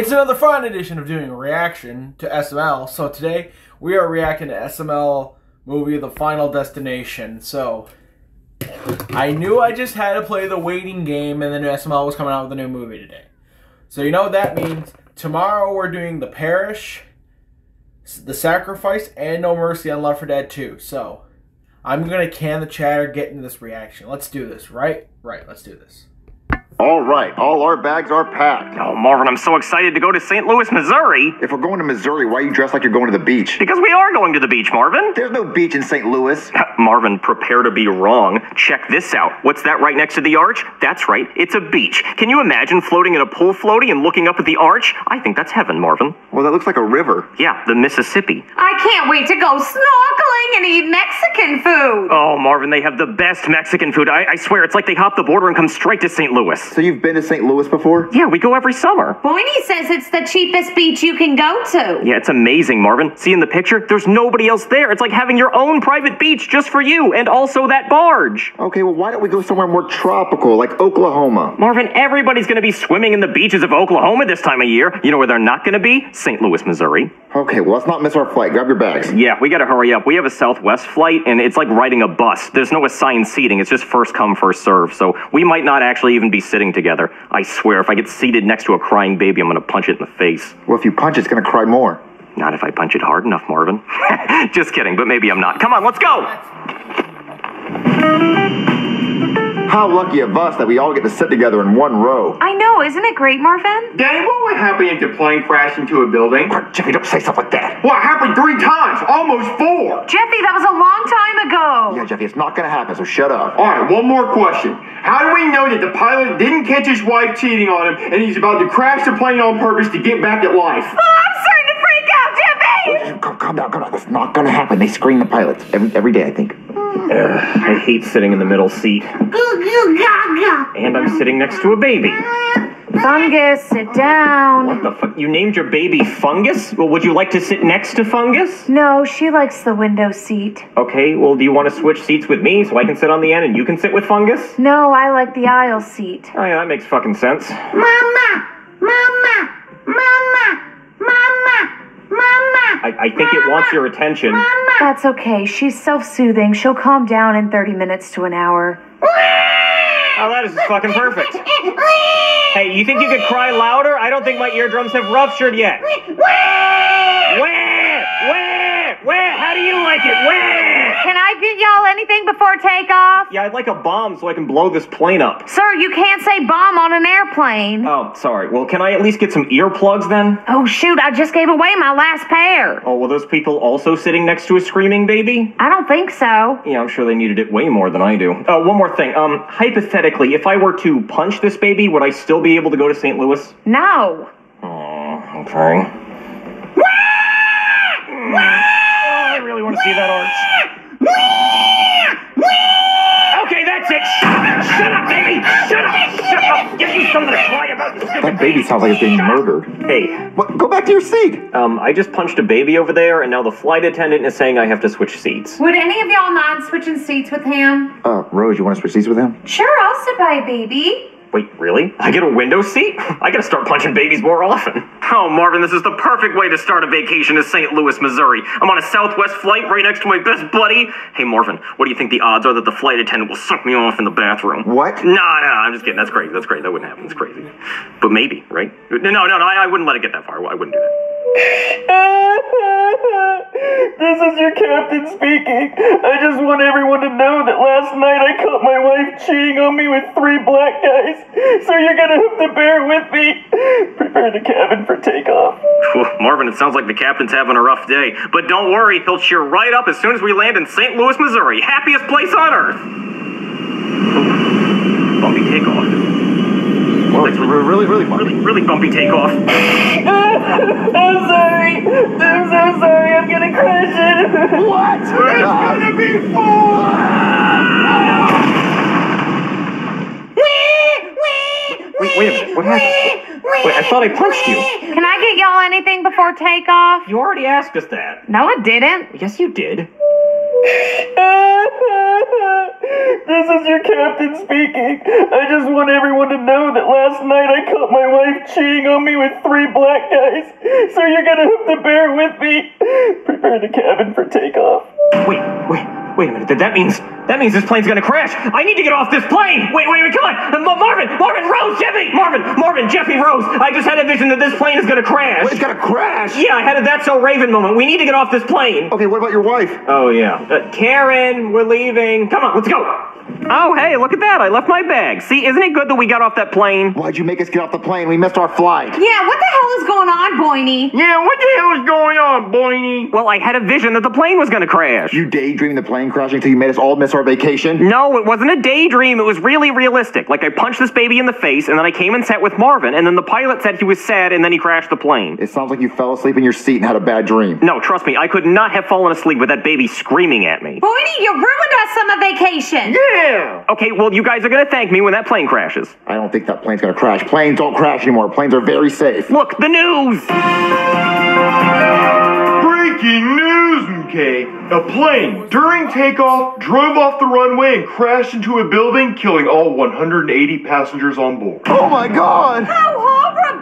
It's another fun edition of doing a reaction to SML. So today we are reacting to SML movie The Final Destination. So I knew I just had to play the waiting game and then SML was coming out with a new movie today. So you know what that means? Tomorrow we're doing The Parish, The Sacrifice, and No Mercy on Left 4 Dead 2. So I'm gonna can the chatter, get into this reaction. Let's do this, right? Right, let's do this. All right, all our bags are packed. Oh, Marvin, I'm so excited to go to St. Louis, Missouri. If we're going to Missouri, why are you dressed like you're going to the beach? Because we are going to the beach, Marvin. There's no beach in St. Louis. Marvin, prepare to be wrong. Check this out. What's that right next to the arch? That's right, it's a beach. Can you imagine floating in a pool floaty and looking up at the arch? I think that's heaven, Marvin. Well, that looks like a river. Yeah, the Mississippi. I can't wait to go snorkeling and eat Mexican food. Oh, Marvin, they have the best Mexican food. I, I swear, it's like they hop the border and come straight to St. Louis. So you've been to St. Louis before? Yeah, we go every summer. Boiny says it's the cheapest beach you can go to. Yeah, it's amazing, Marvin. See in the picture? There's nobody else there. It's like having your own private beach just for you, and also that barge. Okay, well, why don't we go somewhere more tropical, like Oklahoma? Marvin, everybody's gonna be swimming in the beaches of Oklahoma this time of year. You know where they're not gonna be? St. Louis, Missouri. Okay, well, let's not miss our flight. Grab your bags. Yeah, we gotta hurry up. We have a Southwest flight, and it's like riding a bus. There's no assigned seating. It's just first come, first serve. So we might not actually even be sitting together. I swear, if I get seated next to a crying baby, I'm gonna punch it in the face. Well, if you punch, it's gonna cry more. Not if I punch it hard enough, Marvin. just kidding, but maybe I'm not. Come on, let's go! How lucky of us that we all get to sit together in one row. I know, isn't it great, Marvin? Danny, what would happen if the plane crashed into a building? Jeffy, don't say stuff like that. Well, it happened three times, almost four. Jeffy, that was a long time ago. Yeah, Jeffy, it's not gonna happen, so shut up. All right, one more question. How do we know that the pilot didn't catch his wife cheating on him and he's about to crash the plane on purpose to get back at life? Oh, I'm starting to freak out, Jeffy! Calm, calm down, calm down. That's not gonna happen. They screen the pilots every, every day, I think. I hate sitting in the middle seat. And I'm sitting next to a baby. Fungus, sit down. What the fuck? You named your baby Fungus? Well, would you like to sit next to Fungus? No, she likes the window seat. Okay, well, do you want to switch seats with me so I can sit on the end and you can sit with Fungus? No, I like the aisle seat. Oh, yeah, that makes fucking sense. Mama! Mama! Mama! Mama! I think it wants your attention. That's okay. She's self soothing. She'll calm down in 30 minutes to an hour. Oh, that is fucking perfect. Hey, you think you could cry louder? I don't think my eardrums have ruptured yet. Where? Where? Where? How do you like it? Where? Can I get y'all anything before takeoff? Yeah, I'd like a bomb so I can blow this plane up. Sir, you can't say bomb on an airplane. Oh, sorry. Well, can I at least get some earplugs then? Oh, shoot, I just gave away my last pair. Oh, were those people also sitting next to a screaming baby? I don't think so. Yeah, I'm sure they needed it way more than I do. Oh, one more thing. Um, hypothetically, if I were to punch this baby, would I still be able to go to St. Louis? No. Oh, okay. Oh, I really want to see that arch. Okay, that's it. Shut up, baby. Shut up. Shut up. Give me something to cry about. That baby sounds like it's being murdered. Hey, What? Go back to your seat. um, I just punched a baby over there, and now the flight attendant is saying I have to switch seats. Would any of y'all mind switching seats with him? Uh, Rose, you want to switch seats with him? Sure, I'll sit by a baby. Wait, really? I get a window seat? I gotta start punching babies more often. Oh, Marvin, this is the perfect way to start a vacation to St. Louis, Missouri. I'm on a Southwest flight right next to my best buddy. Hey, Marvin, what do you think the odds are that the flight attendant will suck me off in the bathroom? What? Nah, nah, I'm just kidding. That's crazy. That's crazy. That wouldn't happen. It's crazy. But maybe, right? No, no, no, I, I wouldn't let it get that far. I wouldn't do that. This is your captain speaking. I just want everyone to know that last night I caught my wife cheating on me with three black guys. So you're gonna have to bear with me. Prepare the cabin for takeoff. Marvin, it sounds like the captain's having a rough day. But don't worry, he'll cheer right up as soon as we land in St. Louis, Missouri. Happiest place on earth. Ooh, bumpy takeoff. Well, it's really, really. Really, really bumpy takeoff. I'm sorry. I'm so sorry. I'm gonna crash it. What? It's gonna ah. be Wait, wait a minute. What happened? Wait, I thought I punched you. Can I get y'all anything before takeoff? You already asked us that. No, I didn't. Yes, you did. This is your captain speaking. I just want everyone to know that last night I caught my wife cheating on me with three black guys. So you're gonna have to bear with me. Prepare the cabin for takeoff. Wait, wait, wait a minute. That- That means that means this plane's gonna crash. I need to get off this plane. Wait, wait, wait. Come on, Uh, Ma- Marvin, Marvin, Rose, Jeffy, Marvin, Marvin, Jeffy, Rose. I just had a vision that this plane is gonna crash. It's gonna crash. Yeah, I had a that's so Raven moment. We need to get off this plane. Okay, what about your wife? Oh yeah, uh, Karen, we're leaving. Come on, let's go. Oh hey, look at that! I left my bag. See, isn't it good that we got off that plane? Why'd you make us get off the plane? We missed our flight. Yeah, what the hell is going on, Boiny? Yeah, what the hell is going on, Boiny? Well, I had a vision that the plane was gonna crash. You daydreamed the plane crashing until you made us all miss our vacation? No, it wasn't a daydream. It was really realistic. Like I punched this baby in the face, and then I came and sat with Marvin, and then the pilot said he was sad, and then he crashed the plane. It sounds like you fell asleep in your seat and had a bad dream. No, trust me, I could not have fallen asleep with that baby screaming at me. Boiny, you ruined our summer vacation. Yeah. Okay, well, you guys are gonna thank me when that plane crashes. I don't think that plane's gonna crash. Planes don't crash anymore. Planes are very safe. Look, the news! Breaking news, MK. A plane, during takeoff, drove off the runway and crashed into a building, killing all 180 passengers on board. Oh my god! How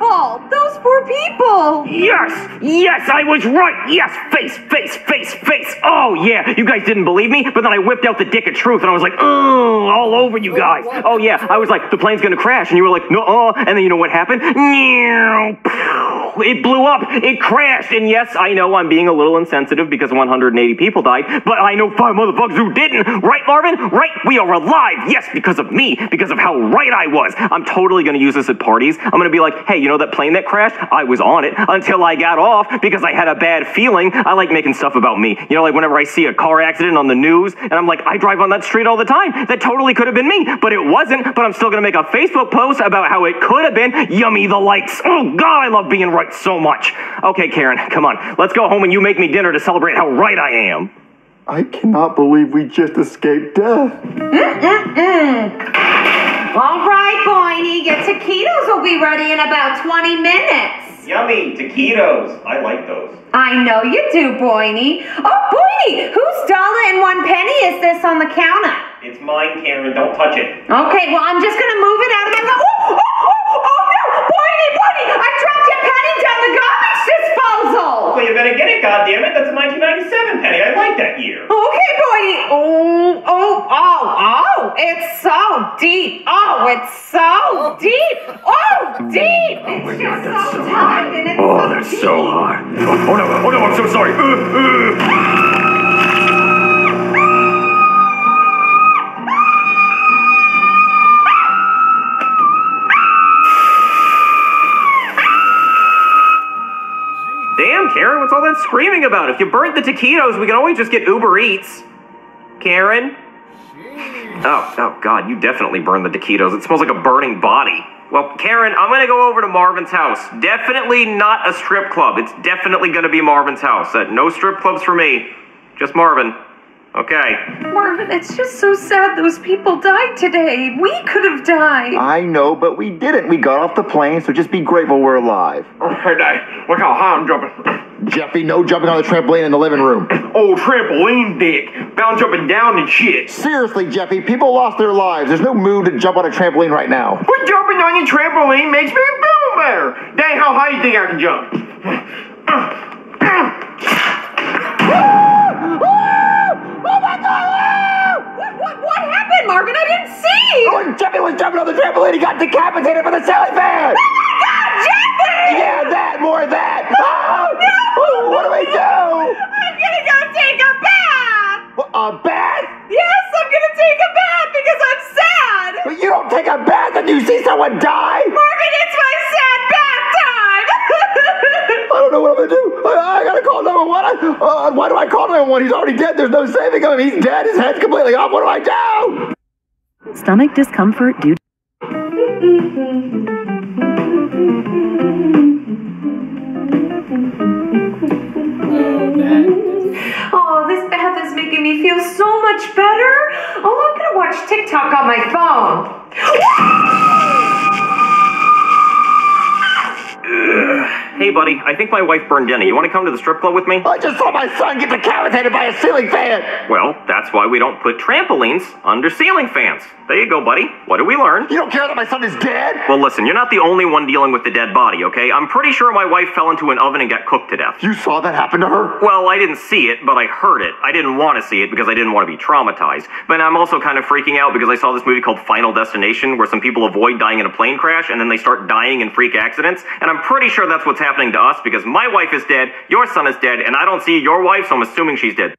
Those poor people. Yes! Yes, I was right! Yes! Face, face, face, face! Oh, yeah, you guys didn't believe me, but then I whipped out the dick of truth and I was like, oh, all over you guys. Oh, yeah, I was like, the plane's gonna crash, and you were like, no, uh, and then you know what happened? Meow. It blew up, it crashed, and yes, I know I'm being a little insensitive because 180 people died, but I know five motherfuckers who didn't. Right, Marvin? Right? We are alive! Yes, because of me, because of how right I was. I'm totally gonna use this at parties. I'm gonna be like, hey, you know that plane that crashed? I was on it until I got off because I had a bad feeling. I like making stuff about me. You know, like whenever I see a car accident on the news, and I'm like, I drive on that street all the time. That totally could have been me, but it wasn't. But I'm still gonna make a Facebook post about how it could have been. Yummy the likes. Oh God, I love being right so much. Okay, Karen, come on. Let's go home and you make me dinner to celebrate how right I am. I cannot believe we just escaped death. All right, Boiny, your taquitos will be ready in about 20 minutes. Yummy, taquitos. I like those. I know you do, Boiny. Oh, Boiny, whose dollar and one penny is this on the counter? It's mine, Karen. Don't touch it. Okay, well, I'm just gonna move it out of my. Oh, oh, oh, oh no! Boiny, Boiny, I dropped your penny down the garbage disposal! Well, you better get it, goddammit. That's a 1997 penny. I like that year. Okay, Boiny. Oh, oh, oh, oh, it's so deep. Oh, it's so deep. Oh, deep. It's just so tight and it's Oh, that's so hard. Oh, no, oh no, I'm so sorry. Uh, uh. Damn, Karen, what's all that screaming about? If you burnt the taquitos, we can always just get Uber Eats. Karen? Oh, oh God, you definitely burned the taquitos. It smells like a burning body. Well, Karen, I'm gonna go over to Marvin's house. Definitely not a strip club. It's definitely gonna be Marvin's house. Uh, no strip clubs for me. Just Marvin. Okay. Marvin, it's just so sad those people died today. We could have died. I know, but we didn't. We got off the plane, so just be grateful we're alive. Oh, hey, Dad. Look how high I'm jumping. Jeffy, no jumping on the trampoline in the living room. Oh, trampoline dick. Bound jumping down and shit. Seriously, Jeffy, people lost their lives. There's no mood to jump on a trampoline right now. But jumping on your trampoline makes me feel better. Dang, how high do you think I can jump? Oh what, what, what happened, Marvin? I didn't see. Oh, Jeffy was jumping on the trampoline. He got decapitated for the silly fan. Oh God, Jeffy! Yeah, that, more of that. Oh, no. What do we do? A bath? Yes, I'm gonna take a bath because I'm sad. But you don't take a bath and you see someone die? Marvin, it's my sad bath time. I don't know what I'm gonna do. I, I gotta call number one. I, uh, why do I call number one? He's already dead. There's no saving him. He's dead. His head's completely off. What do I do? Stomach discomfort due TikTok on my phone. Hey, buddy, I think my wife burned dinner. You want to come to the strip club with me? I just saw my son get decapitated by a ceiling fan. Well, that's why we don't put trampolines under ceiling fans. There you go, buddy. What did we learn? You don't care that my son is dead? Well, listen, you're not the only one dealing with the dead body, okay? I'm pretty sure my wife fell into an oven and got cooked to death. You saw that happen to her? Well, I didn't see it, but I heard it. I didn't want to see it because I didn't want to be traumatized. But I'm also kind of freaking out because I saw this movie called Final Destination where some people avoid dying in a plane crash and then they start dying in freak accidents. And I'm pretty sure that's what's happening to us because my wife is dead, your son is dead, and I don't see your wife, so I'm assuming she's dead.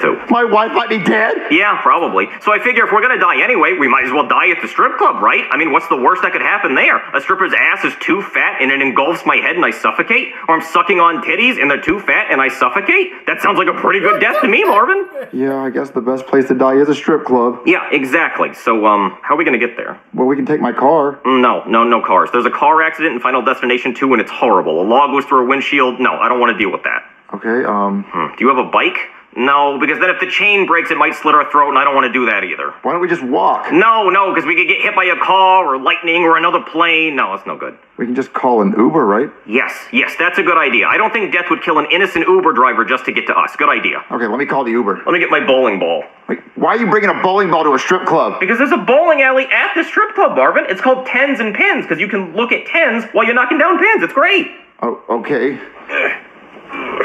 Too. My wife might be dead? Yeah, probably. So I figure if we're gonna die anyway, we might as well die at the strip club, right? I mean, what's the worst that could happen there? A stripper's ass is too fat and it engulfs my head and I suffocate? Or I'm sucking on titties and they're too fat and I suffocate? That sounds like a pretty good death to me, Marvin. Yeah, I guess the best place to die is a strip club. Yeah, exactly. So, um, how are we gonna get there? Well, we can take my car. No, no, no cars. There's a car accident in Final Destination 2 and it's horrible. A log goes through a windshield. No, I don't want to deal with that. Okay, um, Hmm. Do you have a bike? No, because then if the chain breaks, it might slit our throat, and I don't want to do that either. why don't we just walk? No, no, because we could get hit by a car or lightning or another plane. No, that's no good. We can just call an Uber, right? Yes, yes, that's a good idea. I don't think death would kill an innocent Uber driver just to get to us. Good idea. Okay, let me call the Uber. Let me get my bowling ball. Wait, why are you bringing a bowling ball to a strip club? Because there's a bowling alley at the strip club, Marvin. It's called Tens and Pins because you can look at tens while you're knocking down pins. It's great. Oh, okay.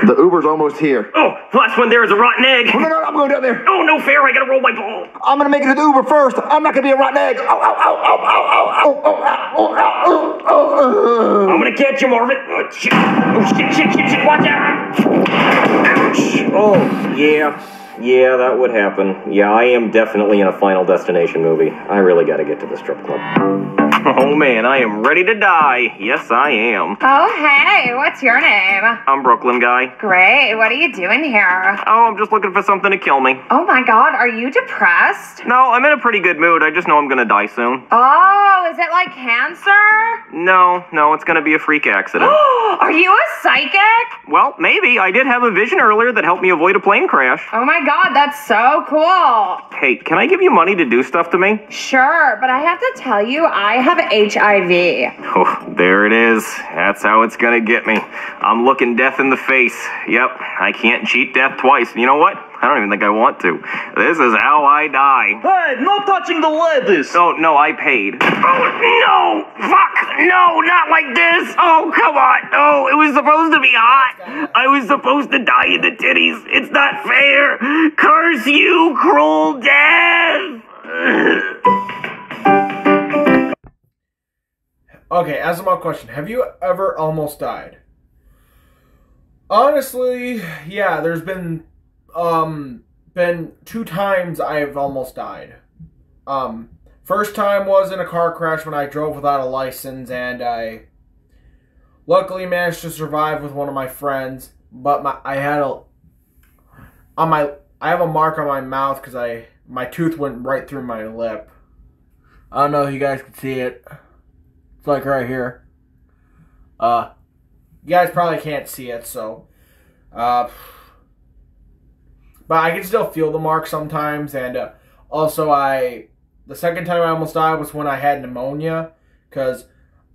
The Uber's almost here. Oh, that's when there is a rotten egg. Oh, no, no, I'm going down there. Oh, no fair. I gotta roll my ball. I'm gonna make it to the Uber first. I'm not gonna be a rotten egg. Oh, oh, oh, oh, oh, oh, oh, oh, oh, oh, oh, I'm gonna catch you, Marvin. Oh, shit. Oh, shit, shit, shit, shit. Watch out. Ouch. Oh, yeah. Yeah, that would happen. Yeah, I am definitely in a Final Destination movie. I really gotta get to the strip club. Oh man, I am ready to die. Yes, I am. Oh, hey, what's your name? I'm Brooklyn guy. Great, what are you doing here? Oh, I'm just looking for something to kill me. Oh my god, are you depressed? No, I'm in a pretty good mood. I just know I'm gonna die soon. Oh, is it like cancer? No, no, it's gonna be a freak accident. are you a psychic? well, maybe. I did have a vision earlier that helped me avoid a plane crash. Oh my god, that's so cool. Hey, can I give you money to do stuff to me? Sure, but I have to tell you, I have HIV. Oh, there it is. That's how it's gonna get me. I'm looking death in the face. Yep, I can't cheat death twice. You know what? I don't even think I want to. This is how I die. Hey, no touching the ladies! Oh, no, I paid. Oh, no! Fuck! No, not like this! Oh, come on! No, it was supposed to be hot! I was supposed to die in the titties! It's not fair! Curse you, cruel death! Okay, as my question, have you ever almost died? Honestly, yeah, there's been um been two times I've almost died. Um first time was in a car crash when I drove without a license and I luckily managed to survive with one of my friends, but my I had a on my I have a mark on my mouth cuz I my tooth went right through my lip. I don't know if you guys can see it. It's like right here. Uh, you guys probably can't see it, so. Uh, but I can still feel the mark sometimes, and uh, also I. The second time I almost died was when I had pneumonia, because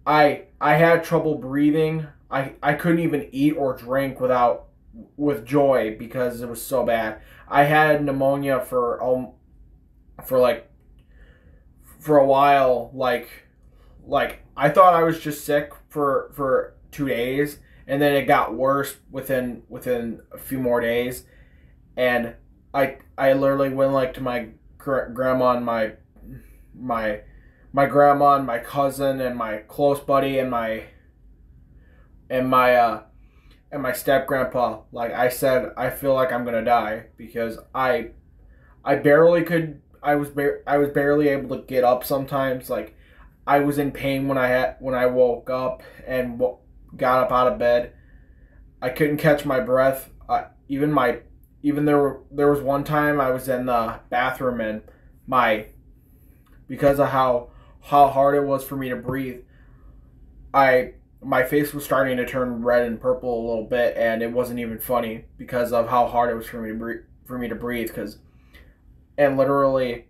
I I had trouble breathing. I I couldn't even eat or drink without with joy because it was so bad. I had pneumonia for um for like for a while like like I thought I was just sick for for two days, and then it got worse within within a few more days, and I I literally went like to my gr- grandma and my my my grandma and my cousin and my close buddy and my and my uh and my step grandpa like I said I feel like I'm gonna die because I I barely could I was bar- I was barely able to get up sometimes like I was in pain when I had when I woke up and w- got up out of bed. I couldn't catch my breath. Uh, even my even there were, there was one time I was in the bathroom and my because of how how hard it was for me to breathe. I my face was starting to turn red and purple a little bit and it wasn't even funny because of how hard it was for me to breathe for me to breathe cuz and literally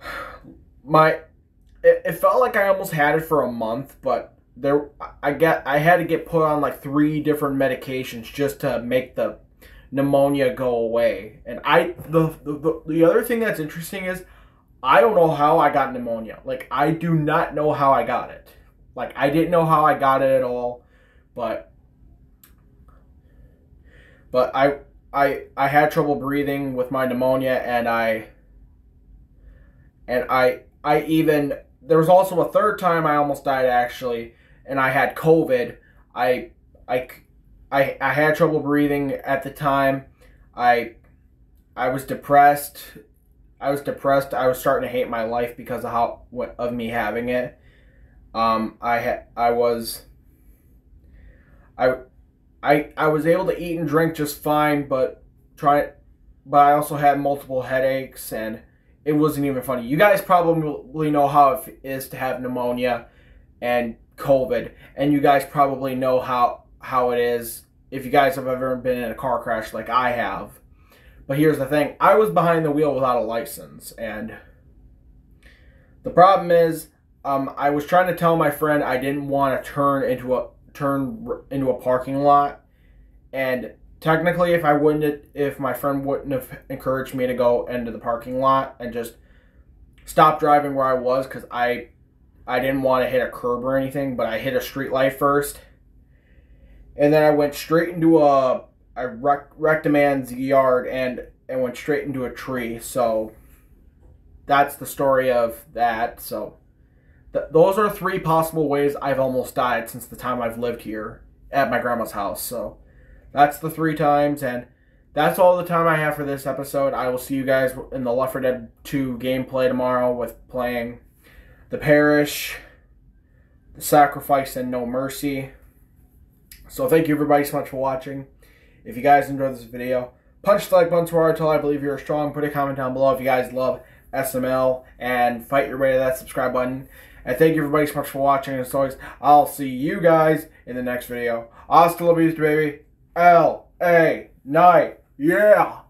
my it, it felt like I almost had it for a month, but there I get I had to get put on like three different medications just to make the pneumonia go away. And I the the, the other thing that's interesting is I don't know how I got pneumonia. Like I do not know how I got it. Like I didn't know how I got it at all, but but I I I had trouble breathing with my pneumonia and I and I I even there was also a third time I almost died actually and I had COVID. I I I I had trouble breathing at the time. I I was depressed. I was depressed. I was starting to hate my life because of how of me having it. Um, I had I was I I I was able to eat and drink just fine, but try but I also had multiple headaches and it wasn't even funny. You guys probably know how it is to have pneumonia and COVID, and you guys probably know how how it is. If you guys have ever been in a car crash like I have. But here's the thing: I was behind the wheel without a license, and the problem is, um, I was trying to tell my friend I didn't want to turn into a turn into a parking lot, and technically, if I wouldn't, if my friend wouldn't have encouraged me to go into the parking lot and just stop driving where I was, because I, I didn't want to hit a curb or anything, but I hit a street light first, and then I went straight into a, I wrecked, wrecked a man's yard and and went straight into a tree. So that's the story of that. So th- those are three possible ways I've almost died since the time I've lived here at my grandma's house. So that's the three times, and that's all the time I have for this episode. I will see you guys in the Left 4 Dead 2 gameplay tomorrow with playing The Parish, The Sacrifice, and No Mercy. So thank you everybody so much for watching. If you guys enjoyed this video, punch the like button to until I believe you're strong. Put a comment down below if you guys love SML and fight your way to that subscribe button. And thank you everybody so much for watching. As always, I'll see you guys in the next video. Hasta la vista, baby. L A night. Yeah.